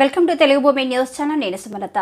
Welcome to Telugu భూమి news channel నేను సుమలత.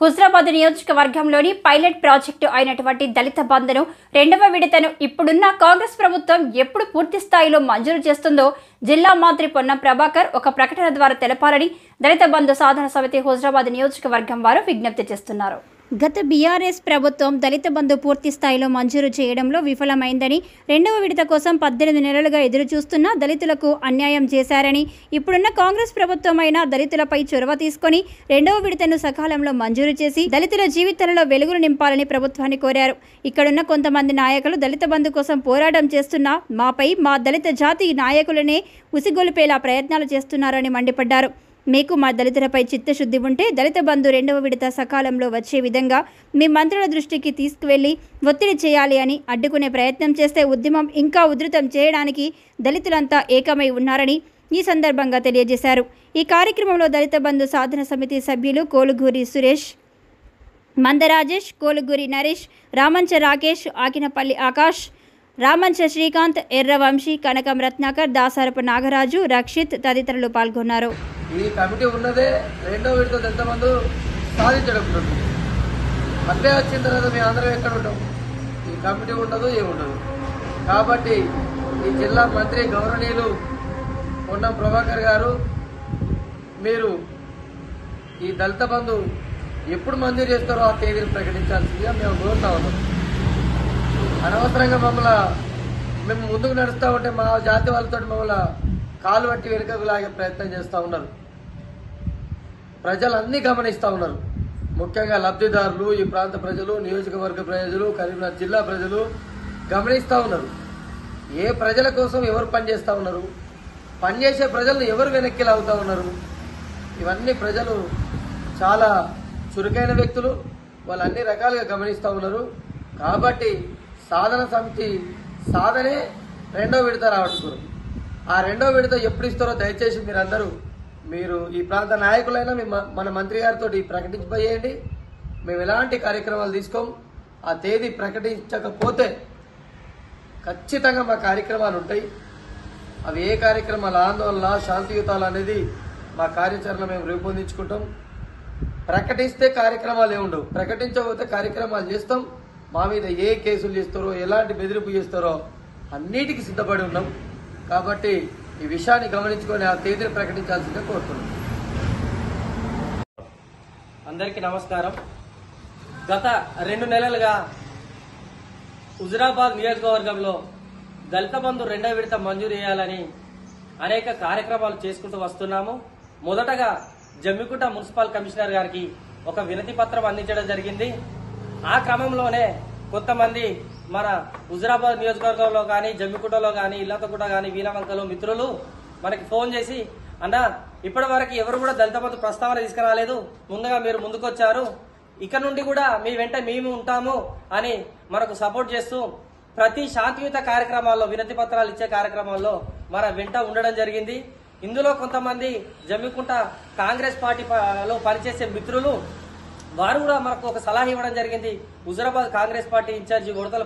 హుజరాబాద్ నియోజకవర్గంలోని పైలట్ ప్రాజెక్టు అయినటువంటి దళిత బంధును రెండవ విడతను ఇప్పుడున్న కాంగ్రెస్ ప్రభుత్వం ఎప్పుడు పూర్తి స్థాయిలో మంజూరు చేస్తుందో జిల్లా మంత్రి పొన్నం ప్రభాకర్ ఒక ప్రకటన ద్వారా తెలపాలని దళిత బంధు సాధన సమితి హుజరాబాద్ నియోజకవర్గం వారు విజ్ఞప్తి చేస్తున్నారు. గత బీఆర్ఎస్ ప్రభుత్వం దళిత బంధు పూర్తి స్థాయిలో మంజూరు చేయడంలో విఫలమైందని రెండవ విడత కోసం పద్దెనిమిది నెలలుగా ఎదురుచూస్తున్న దళితులకు అన్యాయం చేశారని ఇప్పుడున్న కాంగ్రెస్ ప్రభుత్వం అయినా దళితులపై చొరవ తీసుకొని రెండవ విడతను సకాలంలో మంజూరు చేసి దళితుల జీవితాలలో వెలుగులు నింపాలని ప్రభుత్వాన్ని కోరారు. ఇక్కడున్న కొంతమంది నాయకులు దళిత బంధు కోసం పోరాటం చేస్తున్నా మాపై మా దళిత జాతి నాయకులనే ఉసిగొలిపేలా ప్రయత్నాలు చేస్తున్నారని మండిపడ్డారు. మీకు మా దళితులపై చిత్తశుద్ధి ఉంటే దళిత బంధు రెండవ విడత సకాలంలో వచ్చే విధంగా మీ మంత్రుల దృష్టికి తీసుకువెళ్ళి ఒత్తిడి చేయాలి అని అడ్డుకునే ప్రయత్నం చేస్తే ఉద్యమం ఇంకా ఉధృతం చేయడానికి దళితులంతా ఏకమై ఉన్నారని ఈ సందర్భంగా తెలియజేశారు. ఈ కార్యక్రమంలో దళిత బంధు సాధన సమితి సభ్యులు కోలుగూరి సురేష్ మందరాజేష్ కోలుగూరి నరేష్ రామంచ రాకేష్ ఆకినపల్లి ఆకాష్ రామంచ శ్రీకాంత్ ఎర్రవంశీ కనకం రత్నాకర్ దాసరపు నాగరాజు రక్షిత్ తదితరులు పాల్గొన్నారు. ఈ కమిటీ ఉన్నదే రెండో విడత ఎంతమంది సాధించడం ఉంటుంది వచ్చిన తర్వాత మేము అందరం ఎక్కడ ఉంటాం? ఈ కమిటీ ఉండదు ఏముండదు కాబట్టి ఈ జిల్లా మంత్రి గౌరవనీయులు పొన్నం ప్రభాకర్ గారు మీరు ఈ దళిత బంధు ఎప్పుడు మంజూరు చేస్తారో ఆ తేదీని ప్రకటించాల్సిందిగా మేము కోరుతా ఉన్నాం. అనవసరంగా మమ్మల్ని మేము ముందుకు నడుస్తూ ఉంటే మా జాతి వాళ్ళతో మమ్మల్ని కాలు పట్టి వెనుకకు లాగే ప్రయత్నం చేస్తూ ఉన్నారు. ప్రజలు అన్నీ గమనిస్తూ ఉన్నారు. ముఖ్యంగా లబ్ధిదారులు ఈ ప్రాంత ప్రజలు నియోజకవర్గ ప్రజలు కరీంనగర్ జిల్లా ప్రజలు గమనిస్తూ ఉన్నారు. ఏ ప్రజల కోసం ఎవరు పనిచేస్తూ ఉన్నారు? పనిచేసే ప్రజలను ఎవరు వెనక్కి లాగుతూ ఉన్నారు? ఇవన్నీ ప్రజలు చాలా చురుకైన వ్యక్తులు. వాళ్ళు అన్ని రకాలుగా గమనిస్తూ ఉన్నారు. కాబట్టి సాధన సమితి సాధనే రెండో విడత రావట్టుకున్నారు ఆ రెండో విడత ఎప్పుడు ఇస్తారో దయచేసి మీరందరూ మీరు ఈ ప్రాంత నాయకులైనా మన మంత్రి గారితో ప్రకటించబోయేయండి. మేము ఎలాంటి కార్యక్రమాలు తీసుకోం ఆ తేదీ ప్రకటించకపోతే ఖచ్చితంగా మా కార్యక్రమాలు ఉంటాయి. అవి ఏ కార్యక్రమాలు ఆందోళన శాంతియుతాలు అనేది మా కార్యాచరణ మేము రూపొందించుకుంటాం. ప్రకటిస్తే కార్యక్రమాలు ఏముండవు ప్రకటించకపోతే కార్యక్రమాలు చేస్తాం. మా మీద ఏ కేసులు చేస్తారో ఎలాంటి బెదిరింపు చేస్తారో అన్నిటికీ సిద్ధపడి ఉన్నాం. కాబట్టి ఈ విషయాన్ని గమనించుకొని ఆ తేదీని ప్రకటించాల్సిందే కోరుతున్నాను అందరికీ నమస్కారం. గత రెండు నెలలుగా హుజురాబాద్ నియోజకవర్గంలో దళిత బంధు రెండో విడత మంజూరు చేయాలని అనేక కార్యక్రమాలు చేసుకుంటూ వస్తున్నాము. మొదటగా జమ్మికుంట మున్సిపల్ కమిషనర్ గారికి ఒక వినతి పత్రం అందించడం జరిగింది. ఆ క్రమంలోనే కొంతమంది మన హుజరాబాద్ నియోజకవర్గంలో కానీ జమ్మికుంటలో కానీ ఇల్లతకుంట కానీ వీరవంకలు మిత్రులు మనకి ఫోన్ చేసి అన్న ఇప్పటి వరకు ఎవరు కూడా దళిత బంధు ప్రస్తావన తీసుకురాలేదు. ముందుగా మీరు ముందుకొచ్చారు. ఇక నుండి కూడా మీ వెంట మేము ఉంటాము అని మనకు సపోర్ట్ చేస్తూ ప్రతి శాంతియుత కార్యక్రమాల్లో వినతి పత్రాలు ఇచ్చే కార్యక్రమాల్లో మన వెంట ఉండడం జరిగింది. ఇందులో కొంతమంది జమ్మికుంట కాంగ్రెస్ పార్టీలో పనిచేసే మిత్రులు వారు కూడా మనకు ఒక సలహా ఇవ్వడం జరిగింది. హుజరాబాద్ కాంగ్రెస్ పార్టీ ఇన్ఛార్జి ఉడతల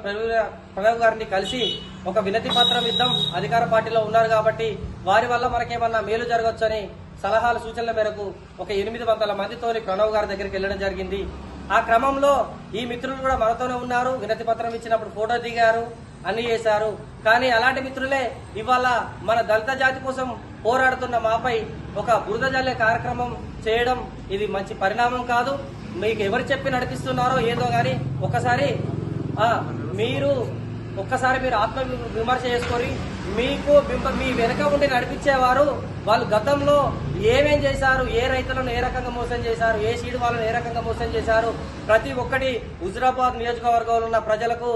ప్రణవ్ గారిని కలిసి ఒక వినతి పత్రం ఇద్దాం. అధికార పార్టీలో ఉన్నారు కాబట్టి వారి వల్ల మనకేమన్నా మేలు జరగవచ్చని సలహాల సూచనల మేరకు ఒక ఎనిమిది వందల మందితోని ప్రణవ్ గారి దగ్గరికి వెళ్ళడం జరిగింది. ఆ క్రమంలో ఈ మిత్రులు కూడా మనతోనే ఉన్నారు. వినతి పత్రం ఇచ్చినప్పుడు ఫోటో దిగారు అన్ని చేశారు. కానీ అలాంటి మిత్రులే ఇవాళ మన దళిత జాతి కోసం పోరాడుతున్న మాపై ఒక బురద జల్లే కార్యక్రమం చేయడం ఇది మంచి పరిణామం కాదు. మీకు ఎవరు చెప్పి నడిపిస్తున్నారో ఏదో గాని ఒకసారి మీరు ఒక్కసారి మీరు ఆత్మ విమర్శ చేసుకొని మీకు మీ వెనక ఉండి నడిపించేవారు వాళ్ళు గతంలో ఏమేం చేశారు ఏ రైతులను ఏ రకంగా మోసం చేశారు ఏ సీడ్ వాళ్ళని ఏ రకంగా మోసం చేశారు ప్రతి ఒక్కటి హుజరాబాద్ నియోజకవర్గంలో ఉన్న ప్రజలకు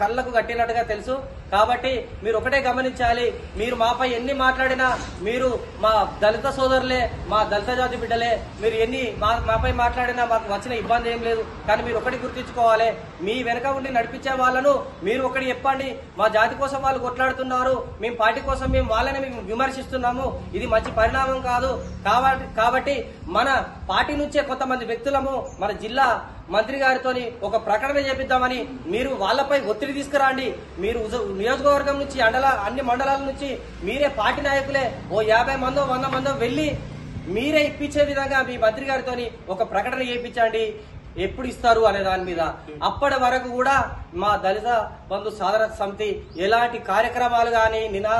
కళ్ళకు కట్టినట్టుగా తెలుసు. కాబట్టి మీరు ఒకటే గమనించాలి. మీరు మాపై ఎన్ని మాట్లాడినా మీరు మా దళిత సోదరులే మా దళిత జాతి బిడ్డలే. మీరు ఎన్ని మా మాపై మాట్లాడినా మాకు వచ్చిన ఇబ్బంది ఏం లేదు. కానీ మీరు ఒకటి గుర్తించుకోవాలి. మీ వెనక ఉండి నడిపించే వాళ్ళను మీరు ఒకటి చెప్పండి. మా జాతి కోసం వాళ్ళు కొట్లాడుతున్నారు. మేము పార్టీ కోసం మేము వాళ్ళని మేము విమర్శిస్తున్నాము. ఇది మంచి పరిణామం కాదు. కాబట్టి కాబట్టి మన పార్టీ నుంచే కొంతమంది వ్యక్తులము మన జిల్లా మంత్రి గారితోని ఒక ప్రకటన చేపిద్దామని మీరు వాళ్ళపై ఒత్తిడి తీసుకురండి. మీరు నియోజకవర్గం నుంచి అండల అన్ని మండలాల నుంచి మీరే పార్టీ నాయకులే. ఓ యాభై మందో వంద మందో వెళ్ళి మీరే ఇప్పించే విధంగా మీ మంత్రి గారితో ఒక ప్రకటన చేయించండి ఎప్పుడు ఇస్తారు అనే దాని మీద. అప్పటి వరకు కూడా మా దళిత బంధు సాధన సమితి ఎలాంటి కార్యక్రమాలు కానీ నినా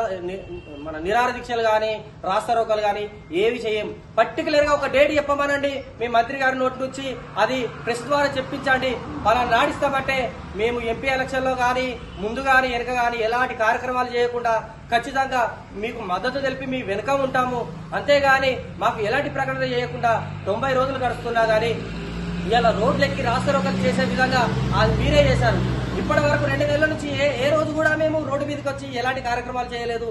మన నిరార దీక్షలు కానీ రాస్తారోకలు కానీ ఏవి చేయం. పర్టికులర్గా ఒక డేట్ చెప్పమనండి. మీ మంత్రి గారి నోటి నుంచి అది ప్రెస్ ద్వారా చెప్పించండి. అలా నాడిస్తామంటే మేము ఎంపీ ఎలక్షన్లో కానీ ముందు కానీ వెనక కానీ ఎలాంటి కార్యక్రమాలు చేయకుండా ఖచ్చితంగా మీకు మద్దతు తెలిపి మీ వెనుక ఉంటాము. అంతేగాని మాకు ఎలాంటి ప్రకటన చేయకుండా తొంభై రోజులు గడుస్తున్నా కానీ ఇవాళ రోడ్లు ఎక్కి రాస్తారోకలు చేసే విధంగా అది మీరే చేశారు. ఇప్పటి వరకు రెండు నెలల నుంచి ఏ ఏ రోజు కూడా మేము రోడ్డు మీదకి వచ్చి ఎలాంటి కార్యక్రమాలు చేయలేదు.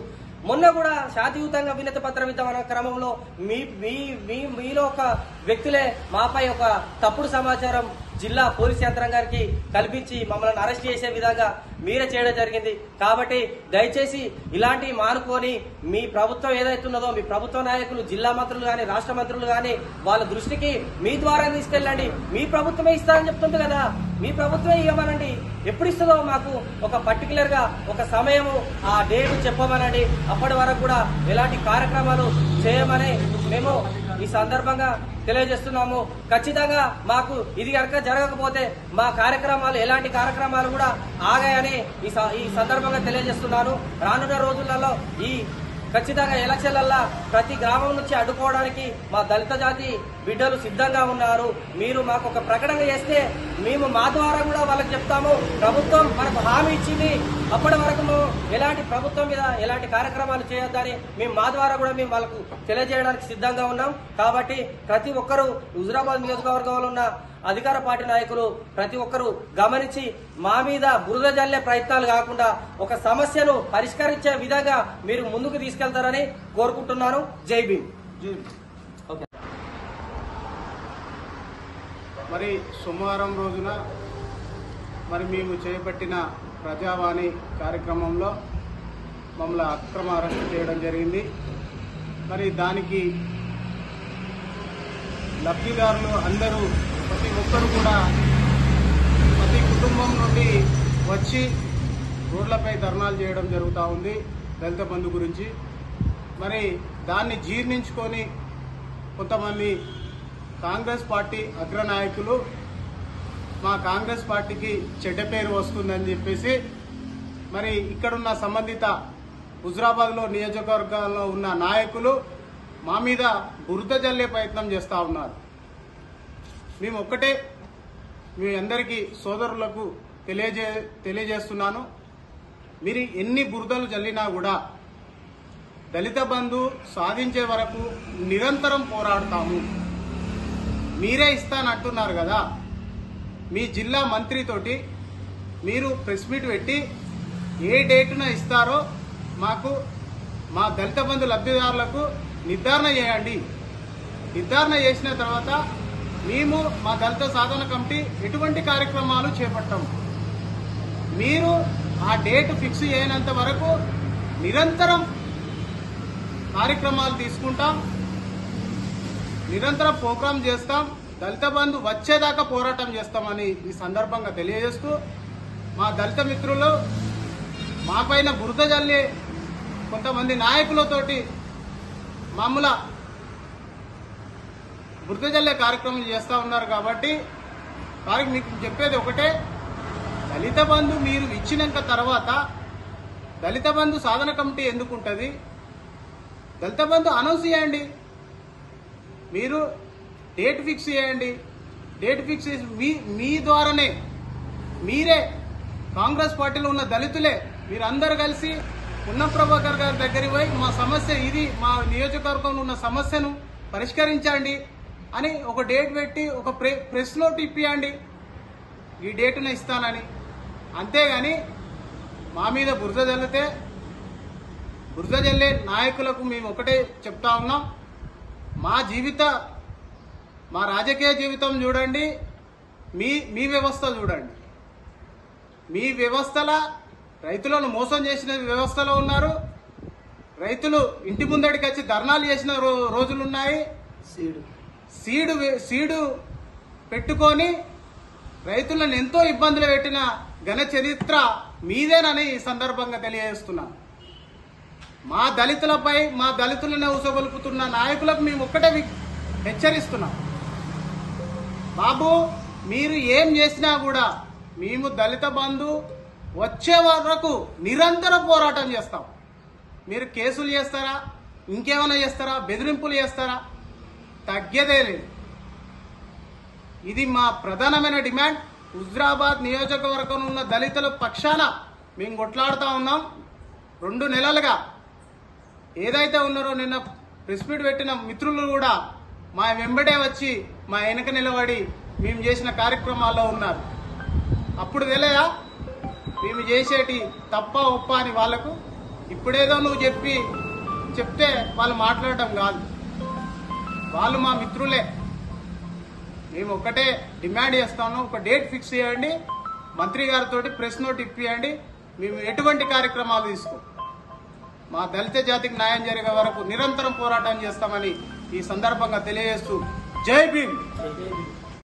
మొన్న కూడా శాంతియుతంగా వినతి పత్రం ఇద్దామన్న క్రమంలో మీ మీ మీ మీలో ఒక వ్యక్తులే మాపై ఒక తప్పుడు సమాచారం జిల్లా పోలీస్ యంత్రాంగానికి కల్పించి మమ్మల్ని అరెస్ట్ చేసే విధంగా మీరే చేయడం జరిగింది. కాబట్టి దయచేసి ఇలాంటి మానుకొని మీ ప్రభుత్వం ఏదైతున్నదో మీ ప్రభుత్వ నాయకులు జిల్లా మంత్రులు కానీ రాష్ట్ర మంత్రులు కానీ వాళ్ళ దృష్టికి మీ ద్వారా తీసుకెళ్ళండి. మీ ప్రభుత్వమే ఇస్తారని చెప్తుంది కదా. మీ ప్రభుత్వమే ఇవ్వమనండి. ఎప్పుడు ఇస్తుందో మాకు ఒక పర్టికులర్గా ఒక సమయము ఆ డేట్ చెప్పమనండి. అప్పటి వరకు కూడా ఎలాంటి కార్యక్రమాలు చేయమని మేము ఈ సందర్భంగా తెలియజేస్తున్నాము. ఖచ్చితంగా మాకు ఇది కనుక జరగకపోతే మా కార్యక్రమాలు ఎలాంటి కార్యక్రమాలు కూడా ఆగాయని ఈ స- ఈ సందర్భంగా తెలియజేస్తున్నాను. రానున్న రోజులలో ఈ ఖచ్చితంగా ఎలక్షన్లల్లా ప్రతి గ్రామం నుంచి అడ్డుకోవడానికి మా దళిత జాతి బిడ్డలు సిద్ధంగా ఉన్నారు. మీరు మాకు ఒక ప్రకటన చేస్తే మేము మా ద్వారా కూడా వాళ్ళకి చెప్తాము. ప్రభుత్వం మనకు హామీ ఇచ్చింది. అప్పటి వరకు ఎలాంటి ప్రభుత్వం మీద ఎలాంటి కార్యక్రమాలు చేయొద్దని మేము మా ద్వారా కూడా మేము వాళ్ళకు తెలియజేయడానికి సిద్ధంగా ఉన్నాం. కాబట్టి ప్రతి ఒక్కరూ హుజురాబాద్ నియోజకవర్గంలో ఉన్న అధికార పార్టీ నాయకులు ప్రతి ఒక్కరూ గమనించి మా మీద బురద జల్లే ప్రయత్నాలు కాకుండా ఒక సమస్యను పరిష్కరించే విధంగా మీరు ముందుకు తీసుకెళ్తారని కోరుకుంటున్నాను. జై భీమ్. ఓకే. మరి సోమవారం రోజున మరి మేము చేపట్టిన ప్రజావాణి కార్యక్రమంలో మమ్మల్ని అక్రమ అరెస్ట్ చేయడం జరిగింది. మరి దానికి లబ్ధిదారులు అందరూ ప్రతి ఒక్కరు కూడా ప్రతి కుటుంబం నుండి వచ్చి రోడ్లపై ధర్నాలు చేయడం జరుగుతూ ఉంది దళిత బంధు గురించి. మరి దాన్ని జీర్ణించుకొని కొంతమంది కాంగ్రెస్ పార్టీ అగ్రనాయకులు మా కాంగ్రెస్ పార్టీకి చెడ్డ పేరు వస్తుందని చెప్పేసి మరి ఇక్కడున్న సంబంధిత హుజరాబాద్లో నియోజకవర్గాల్లో ఉన్న నాయకులు మా మీద బురద జల్లే ప్రయత్నం చేస్తూ ఉన్నారు. మేము ఒక్కటే మీ అందరికీ సోదరులకు తెలియజే తెలియజేస్తున్నాను. మీరు ఎన్ని బురదలు జల్లినా కూడా దళిత బంధు సాధించే వరకు నిరంతరం పోరాడతాము. మీరే ఇస్తానంటున్నారు కదా. మీ జిల్లా మంత్రితోటి మీరు ప్రెస్ మీట్ పెట్టి ఏ డేటున ఇస్తారో మాకు మా దళిత బంధు లబ్ధిదారులకు నిర్ధారణ చేయండి. నిర్ధారణ చేసిన తర్వాత మేము మా దళిత సాధన కమిటీ ఎటువంటి కార్యక్రమాలు చేపట్టాము. మీరు ఆ డేట్ ఫిక్స్ చేయనంత వరకు నిరంతరం కార్యక్రమాలు తీసుకుంటాం నిరంతరం ప్రోగ్రాం చేస్తాం. దళిత బంధు వచ్చేదాకా పోరాటం చేస్తామని ఈ సందర్భంగా తెలియజేస్తూ మా దళిత మిత్రులు మాపైన బురద జల్లే కొంతమంది నాయకులతోటి మామూల బురద జల్లే కార్యక్రమం చేస్తూ ఉన్నారు కాబట్టి వారికి మీకు చెప్పేది ఒకటే దళిత బంధు మీరు ఇచ్చినాక తర్వాత దళిత బంధు సాధన కమిటీ ఎందుకు ఉంటుంది? దళిత బంధు అనౌన్స్ చేయండి. మీరు డేట్ ఫిక్స్ చేయండి. డేట్ ఫిక్స్ చేసి మీ మీ ద్వారానే మీరే కాంగ్రెస్ పార్టీలో ఉన్న దళితులే మీరందరూ కలిసి ఉన్న ప్రభాకర్ గారి దగ్గరికి పోయి మా సమస్య ఇది మా నియోజకవర్గంలో ఉన్న సమస్యను పరిష్కరించండి అని ఒక డేట్ పెట్టి ఒక ప్రె ప్రెస్ నోట్ ఇప్పియండి. ఈ డేటును ఇస్తానని. అంతేగాని మా మీద బురద జల్లితే బురద జల్లే నాయకులకు మేము ఒకటే చెప్తా ఉన్నాం. మా జీవిత మా రాజకీయ జీవితం చూడండి మీ మీ వ్యవస్థ చూడండి. మీ వ్యవస్థల రైతులను మోసం చేసిన వ్యవస్థలో ఉన్నారు. రైతులు ఇంటి ముందడికి వచ్చి ధర్నాలు చేసిన రోజులున్నాయి. సీడు. సీడు సీడు పెట్టుకొని రైతులను ఎంతో ఇబ్బందులు పెట్టిన ఘన చరిత్ర మీదేనని ఈ సందర్భంగా తెలియజేస్తున్నాను మా దళితులపై మా దళితులను ఉసగొలుపుతున్న నాయకులకు మేము ఒక్కటే హెచ్చరిస్తున్నాం. బాబు మీరు ఏం చేసినా కూడా మేము దళిత బంధు వచ్చే వరకు నిరంతర పోరాటం చేస్తాం. మీరు కేసులు చేస్తారా? ఇంకేమైనా చేస్తారా? బెదిరింపులు చేస్తారా? తగ్గేదే లేదు. ఇది మా ప్రధానమైన డిమాండ్. హుజరాబాద్ నియోజకవర్గం ఉన్న దళితుల పక్షాన మేము కొట్లాడుతూ ఉన్నాం. రెండు నెలలుగా ఏదైతే ఉన్నారో నిన్న ప్రెస్ మీట్ పెట్టిన మిత్రులు కూడా మా వెంబడే వచ్చి మా వెనక నిలబడి మేము చేసిన కార్యక్రమాల్లో ఉన్నారు. అప్పుడు తెలియదా? మేము చేసేటి తప్ప ఒప్ప అని వాళ్ళకు? ఇప్పుడేదో నువ్వు చెప్పి చెప్తే వాళ్ళు మాట్లాడటం కాదు. వాళ్ళు మా మిత్రులే. మేము ఒకటే డిమాండ్ చేస్తాను ఒక డేట్ ఫిక్స్ చేయండి మంత్రి గారితో ప్రెస్ నోట్ ఇప్పియండి మేము ఎటువంటి కార్యక్రమాలు తీసుకో. మా దళిత జాతికి న్యాయం జరిగే వరకు నిరంతరం పోరాటం చేస్తామని ఈ సందర్భంగా తెలియజేస్తూ జై భీమ్.